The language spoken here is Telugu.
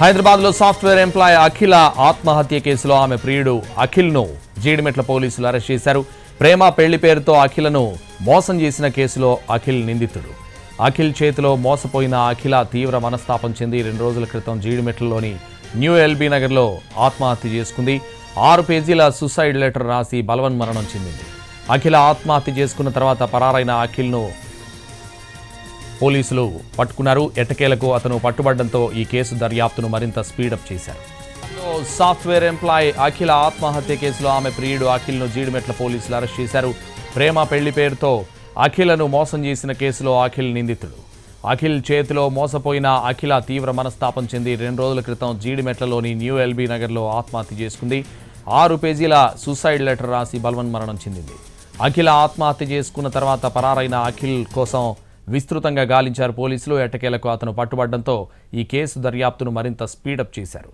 హైదరాబాద్లో సాఫ్ట్వేర్ ఎంప్లాయ్ అఖిల ఆత్మహత్య కేసులో ఆమె ప్రియుడు అఖిల్ను జీడిమెట్ల పోలీసులు అరెస్ట్ చేశారు. ప్రేమ పెళ్ళి పేరుతో అఖిలను మోసం చేసిన కేసులో అఖిల్ నిందితుడు. అఖిల్ చేతిలో మోసపోయిన అఖిల తీవ్ర మనస్తాపం చెంది రెండు రోజుల క్రితం జీడిమెట్లలోని న్యూ ఎల్బీ నగర్లో ఆత్మహత్య చేసుకుంది. ఆరు పేజీల సూసైడ్ లెటర్ రాసి బలవన్ మరణం చెందింది. అఖిల ఆత్మహత్య చేసుకున్న తర్వాత పరారైన అఖిల్ను పోలీసులు పట్టుకున్నారు. ఎట్టకేలకు అతను పట్టుబడడంతో ఈ కేసు దర్యాప్తును మరింత స్పీడప్ చేశారు. సాఫ్ట్వేర్ ఎంప్లాయ్ అఖిల ఆత్మహత్య కేసులో ఆమె ప్రియుడు అఖిల్ను జీడిమెట్ల పోలీసులు అరెస్ట్ చేశారు. ప్రేమ పెళ్ళి పేరుతో అఖిలను మోసం చేసిన కేసులో అఖిల్ నిందితుడు. అఖిల్ చేతిలో మోసపోయిన అఖిల తీవ్ర మనస్తాపం చెంది రెండు రోజుల క్రితం జీడిమెట్లలోని న్యూ ఎల్బీ నగర్లో ఆత్మహత్య చేసుకుంది. ఆరు పేజీల సూసైడ్ లెటర్ రాసి బలవన్ మరణం చెందింది. అఖిల ఆత్మహత్య చేసుకున్న తర్వాత పరారైన అఖిల్ కోసం విస్తృతంగా గాలించారు పోలీసులు. ఎట్టకేలకు అతను పట్టుబడడంతో ఈ కేసు దర్యాప్తును మరింత స్పీడప్ చేశారు.